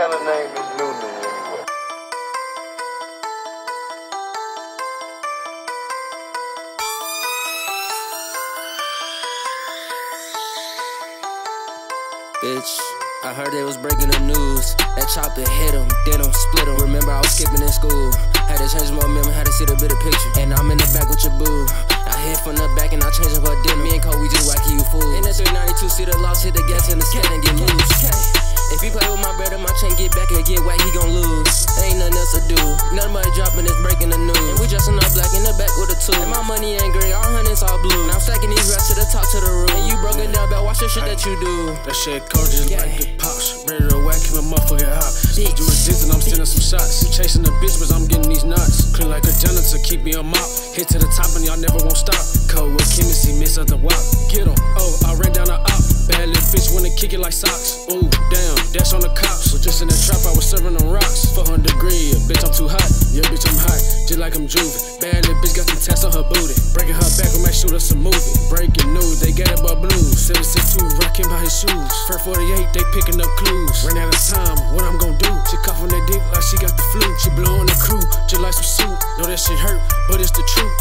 kind of name is anyway? Bitch, I heard they was breaking the news. That chopper hit him, then them split him. Remember, I was skipping in school. Had to change my memory, had to see the bigger picture. And I'm in the back with your boo. I hit from the back and I changed up her dinner. Me and Cole, we just wacky you fool. In the 392, see the loss, hit the gas in the scat and get loose. If he play with my brother, my chain get back and get whack, he gon' lose. Ain't nothing else to do. Nothing but dropping this breaking the news. And we in the black in the back shit that you do. That shit cold just like the pops. Ready to whack him a motherfucking hot. Bitch. Do a distance, I'm sending some shots. Chasing the bitch, but I'm getting these knots. Clean like a janitor, keep me a mop. Hit to the top and y'all never won't stop. Cold with chemistry, miss at the wop. Get 'em. Oh, I ran down the op. Bad little bitch wanna kick it like socks. Ooh, damn, that's on the cops. Was just in the trap, I was serving them rocks. 400 Just like I'm juvie. Bad little bitch got some tats on her booty. Breaking her back, we might shoot us a movie. Breaking news, they got it by blues. 762, rocking by his shoes. First 48, they picking up clues. Ran out of time, what I'm gonna do? She cough on that dick like she got the flu. She blowing the crew, just like some soup. Know that shit hurt, but it's the truth.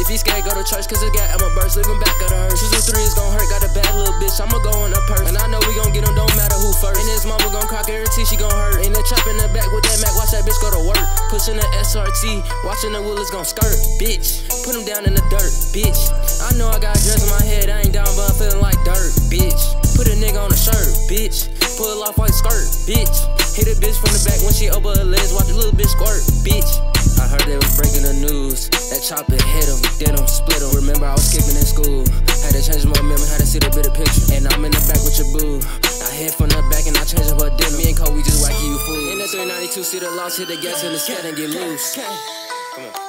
If he scared, go to church, cause it got Emma burst. Living back Pushing the SRT, watching the wheelers gon' skirt. Bitch, put him down in the dirt. Bitch, I know I got dress in my head, I ain't down, but I'm feeling like dirt. Bitch, put a nigga on a shirt. Bitch, pull off white skirt. Bitch, hit a bitch from the back when she over her legs, watch a little bitch squirt. Bitch. I heard they was breaking the news. That chopper hit him, then him split him. Remember, I was skipping in school. Had to change my memory, had to see the bigger picture. And I'm in the back with your boo. I hit from the back and I changed up her dinner. Me and Cole, we just wacky you fool. In the 392, see the loss, hit the gas in the scat and get loose. Come on.